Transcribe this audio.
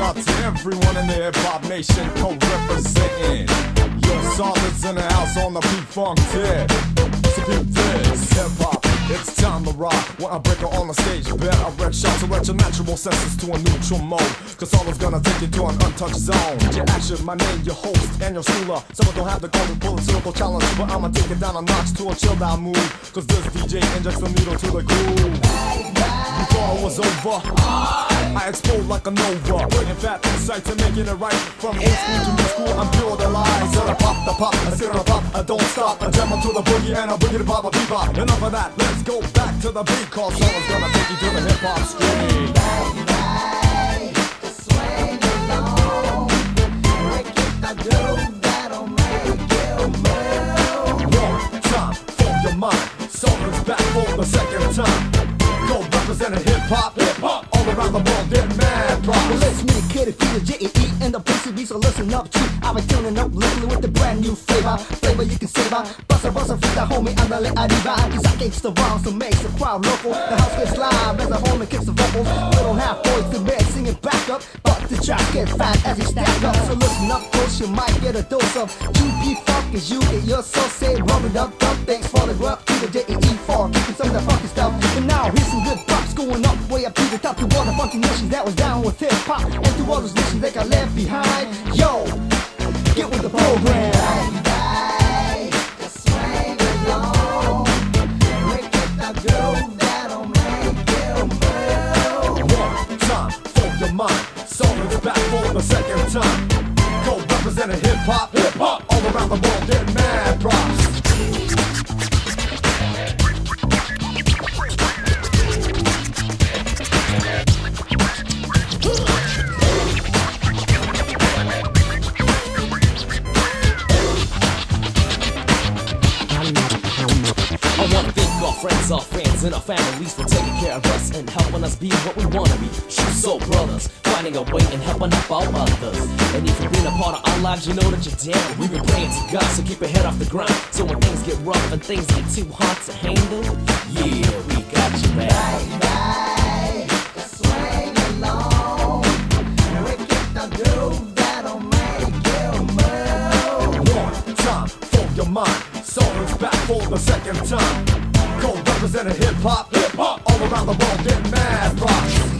Everyone in the hip hop nation co-representing. Yo, solids in the house on the P-Funk tip. So peep this, hip hop. It's time to rock. When I break it on the stage, bet I wreck shots to let your natural senses to a neutral mode. Cause all is gonna take you to an untouched zone. Your action, my name, your host, and your schooler. Someone don't have the to pull a circle challenge, but I'ma take it down a notch to a chill out mood. Cause this DJ injects the needle to the groove. You thought it was over? I explode like a nova, bringing fat insight to making it right. From old school to new school, I'm pure the lies. I pop the pop, I sit on pop, I don't stop. I jam onto the boogie and I boogie the pop a bebop. Enough of that, let's go back to the beat. Cause someone's gonna take you to the hip hop street. The world, get mad Well, props. it's me, the kid, the P, the J, E, E, and the PCB, so listen up, G. I've been tuning up lately with the brand new flavor. Flavor you can savor. Busta, busta, freestyle, homie, I'm the arriba. Cause I gangsta rhymes, so makes the crowd local. The house gets live as the homie kicks the vocals. Little half voice, the man singing back up. But the track gets fat as he stack up. So listen up close, you might get a dose of GP funk as you get your soul say, rub it up, dump. Thanks for the grub to the J, E, E, for kicking some of the funky stuff. And now here's some good pops going up, way up to the top. To all the funky nations that was down with hip hop. And to all those nations that got left behind. Yo, get with the program. One time for your mind, someone's back for the second time. Go representing hip hop, hip hop, all around the world, friends, our fans, and our families for taking care of us and helping us be what we wanna be. True soul brothers, finding a way and helping out all others. And if you've been a part of our lives, you know that you're down. We've been praying to God, so keep your head off the ground. So when things get rough and things get too hard to handle, yeah, we got you back. For your mind, someone's back for the second time. Representing hip hop, hip hop, all around the world, get mad props.